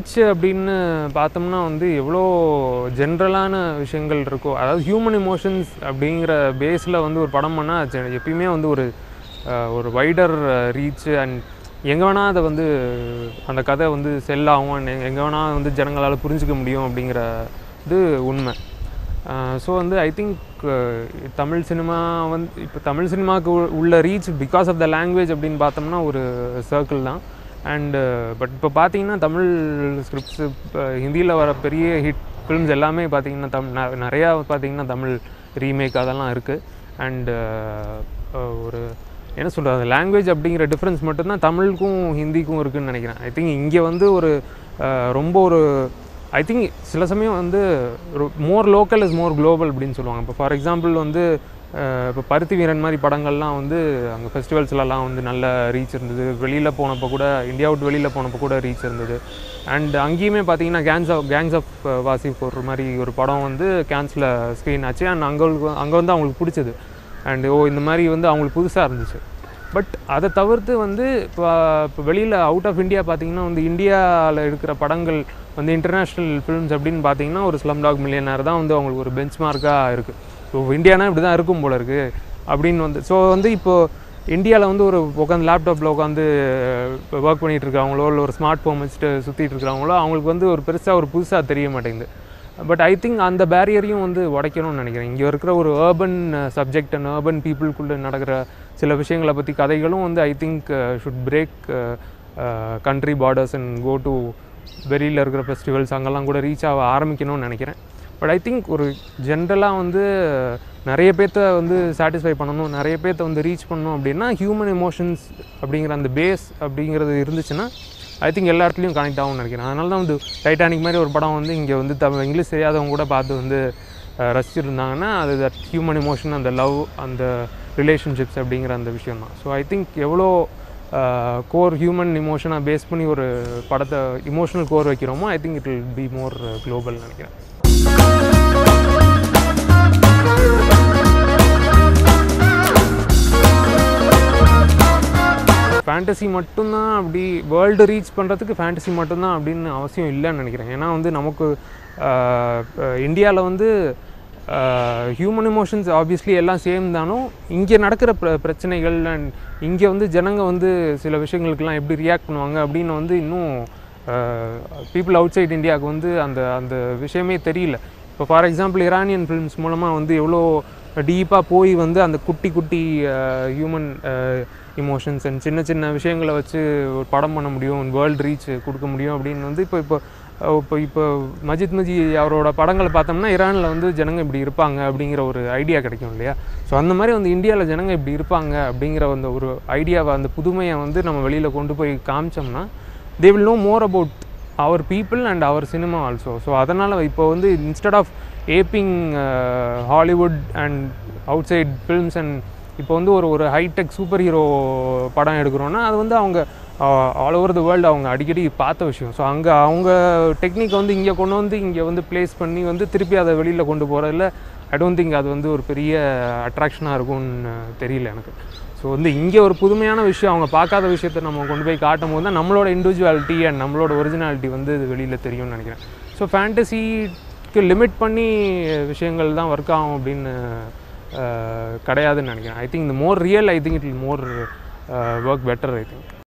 Reach அப்படின்னு பார்த்தோம்னா வந்து எவ்வளோ ஜென்ரலான விஷயங்கள் இருக்கோ அதாவது ஹியூமன் எமோஷன்ஸ் அப்படிங்கிற பேஸில் வந்து ஒரு படம் பண்ணால் எப்பயுமே வந்து ஒரு ஒரு வைடர் ரீச் அண்ட் எங்கே வேணால் அதை வந்து அந்த கதை வந்து செல் ஆகும் எங்கே வேணால் வந்து ஜனங்களால் புரிஞ்சிக்க முடியும் அப்படிங்கிற இது உண்மை. ஸோ வந்து ஐ திங்க் தமிழ் சினிமா வந்து இப்போ தமிழ் சினிமாவுக்கு உ- உள்ள reach because of the language அப்படின்னு பார்த்தோம்னா ஒரு சர்க்கிள் தான். அண்டு பட் uh, இப்போ பார்த்தீங்கன்னா தமிழ் ஸ்கிரிப்ட்ஸ் இப்போ ஹிந்தியில் வர பெரிய ஹிட் ஃபிலிம்ஸ் எல்லாமே பார்த்தீங்கன்னா தம் ந- நிறையா பார்த்தீங்கன்னா தமிழ் ரீமேக் அதெல்லாம் இருக்குது uh, அண்டு ஒரு என்ன சொல்கிறது லாங்குவேஜ் அப்படிங்கிற டிஃப்ரென்ஸ் மட்டும்தான் தமிழுக்கும் ஹிந்திக்கும் இருக்குதுன்னு நினைக்கிறேன். ஐ திங்க் இங்கே வந்து ஒரு ரொம்ப ஒரு ஐ திங்க் சில சமயம் வந்து more local is more global அப்படின்னு சொல்லுவாங்க. இப்போ ஃபார் எக்ஸாம்பிள் வந்து இப்போ பருத்தி வீரன் மாதிரி படங்கள்லாம் வந்து அங்கே ஃபெஸ்டிவல்ஸ்லலாம் வந்து நல்ல ரீச் இருந்தது. வெளியில் போனப்போ கூட இந்தியா விட்டு வெளியில் போனப்போ கூட ரீச் இருந்தது. அண்ட் அங்கேயுமே பார்த்தீங்கன்னா gangs of gangs of Wasseypur போடுற மாதிரி ஒரு படம் வந்து கேன்ஸில் ஸ்க்ரீன் ஆச்சு. அண்ட் அங்கே அங்கே வந்து அவங்களுக்கு பிடிச்சது. அண்ட் ஓ இந்த மாதிரி வந்து அவங்களுக்கு புதுசாக இருந்துச்சு. பட் அதை தவிர்த்து வந்து இப்போ இப்போ வெளியில் அவுட் ஆஃப் இந்தியா பார்த்தீங்கன்னா வந்து இந்தியாவில் இருக்கிற படங்கள் வந்து இன்டர்நேஷ்னல் ஃபிலிம்ஸ் அப்படின்னு பார்த்தீங்கன்னா ஒரு ஸ்லம் டாக் மில்லியனர் தான் வந்து அவங்களுக்கு ஒரு பெஞ்ச் மார்க்காக இருக்குது ஸோ இந்தியானா இப்படி தான் இருக்கும் போல இருக்குது அப்படின்னு வந்து ஸோ வந்து இப்போது இந்தியாவில் வந்து ஒரு உட்காந்து லேப்டாப்பில் உட்காந்து ஒர்க் பண்ணிகிட்டு இருக்காங்களோ இல்லை ஒரு ஸ்மார்ட் ஃபோன் வச்சுட்டு சுற்றிட்டு இருக்கிறாங்களோ அவங்களுக்கு வந்து ஒரு பெருசாக ஒரு புதுசாக தெரிய மாட்டேங்குது. பட் ஐ திங்க் அந்த பேரியரையும் வந்து உடைக்கணும்னு நினைக்கிறேன். இங்கே இருக்கிற ஒரு ஏர்பன் சப்ஜெக்ட் அண்ட் ஏர்பன் பீப்புளுக்குள்ளே நடக்கிற சில விஷயங்களை பற்றி கதைகளும் வந்து I think should break country borders and go to வெளியில் இருக்கிற ஃபெஸ்டிவல்ஸ் அங்கெல்லாம் கூட ரீச் ஆக ஆரம்பிக்கணும்னு நினைக்கிறேன். பட் ஐ திங்க் ஒரு ஜென்ரலாக வந்து நிறைய பேர்த்த வந்து சாட்டிஸ்ஃபை பண்ணணும் நிறைய பேர்த்த வந்து ரீச் பண்ணணும் அப்படின்னா ஹியூமன் எமோஷன்ஸ் அப்படிங்கிற அந்த பேஸ் அப்படிங்கிறது இருந்துச்சுன்னா ஐ திங்க் எல்லா இடத்துலையும் கனெக்ட் ஆகும்னு நினைக்கிறேன். அதனால தான் வந்து டைட்டானிக் மாதிரி ஒரு படம் வந்து இங்கே வந்து தமிழ் இங்கிலீஷ் தெரியாதவங்க கூட பார்த்து வந்து ரசிச்சிருந்தாங்கன்னா அது தட் ஹியூமன் எமோஷன் அந்த லவ் அந்த ரிலேஷன்ஷிப்ஸ் அப்படிங்கிற அந்த விஷயம் தான் ஸோ ஐ திங்க் எவ்வளோ கோர் ஹியூமன் இமோஷனை பேஸ் பண்ணி ஒரு படத்தை இமோஷனல் கோர் வைக்கிறோமோ I think it will be more global நினைக்கிறேன். ஃபேண்டசி மட்டும்தான் அப்படி வேர்ல்டு ரீச் பண்ணுறதுக்கு ஃபேண்டசி மட்டும்தான் அப்படின்னு அவசியம் இல்லைன்னு நினைக்கிறேன். ஏன்னா வந்து நமக்கு இந்தியாவில் வந்து ஹியூமன் எமோஷன்ஸ் ஆப்வியஸ்லி எல்லாம் சேம் தானும். இங்கே நடக்கிற பிர பிரச்சனைகள் அண்ட் இங்கே வந்து ஜனங்க வந்து சில விஷயங்களுக்கெல்லாம் எப்படி ரியாக்ட் பண்ணுவாங்க அப்படின்னு வந்து இன்னும் பீப்புள் அவுட் சைட் இந்தியாவுக்கு வந்து அந்த அந்த விஷயமே தெரியல. இப்போ ஃபார் எக்ஸாம்பிள் இரானியன் ஃபிலிம்ஸ் மூலமாக வந்து எவ்வளோ டீப்பாக போய் வந்து அந்த குட்டி குட்டி ஹியூமன் இமோஷன்ஸ் அண்ட் சின்ன சின்ன விஷயங்களை வச்சு ஒரு படம் பண்ண முடியும் வேர்ல்டு ரீச் கொடுக்க முடியும் அப்படின்னு வந்து இப்போ இப்போ இப்போ இப்போ மஜித் மஜி அவரோட படங்களை பார்த்தோம்னா ஈரானில் வந்து ஜனங்க இப்படி இருப்பாங்க அப்படிங்கிற ஒரு ஐடியா கிடைக்கும் இல்லையா? ஸோ அந்த மாதிரி வந்து இந்தியாவில் ஜனங்க இப்படி இருப்பாங்க அப்படிங்கிற அந்த ஒரு ஐடியாவை அந்த புதுமையை வந்து நம்ம வெளியில் கொண்டு போய் காமிச்சோம்னா they will know more about our people and our cinema also so அதனால் இப்போ வந்து instead of aping Hollywood and outside films and இப்போ வந்து ஒரு ஒரு ஹைடெக் சூப்பர் ஹீரோ படம் எடுக்கிறோன்னா அது வந்து அவங்க ஆல் ஓவர் த வேர்ல்டு அவங்க அடிக்கடி பார்த்த விஷயம். ஸோ அங்கே அவங்க டெக்னிக் வந்து இங்கே கொண்டு வந்து இங்கே வந்து ப்ளேஸ் பண்ணி வந்து திருப்பி அதை வெளியில் கொண்டு போகிறதில்ல ஐ டோன்ட் திங்க் அது வந்து ஒரு பெரிய அட்ராக்ஷனாக இருக்கும்னு தெரியல எனக்கு. ஸோ வந்து இங்கே ஒரு புதுமையான விஷயம் அவங்க பார்க்காத விஷயத்தை நம்ம கொண்டு போய் காட்டும் போது தான் நம்மளோட இண்டிவிஜுவாலிட்டி அண்ட் நம்மளோட ஒரிஜினாலிட்டி வந்து இது வெளியில் தெரியும்னு நினைக்கிறேன். ஸோ ஃபேண்டசிக்கு லிமிட் பண்ணி விஷயங்கள் தான் ஒர்க் ஆகும் அப்படின்னு கிடையாதுன்னு நினைக்கிறேன். ஐ திங்க் இந்த more real I think it'll more work better I think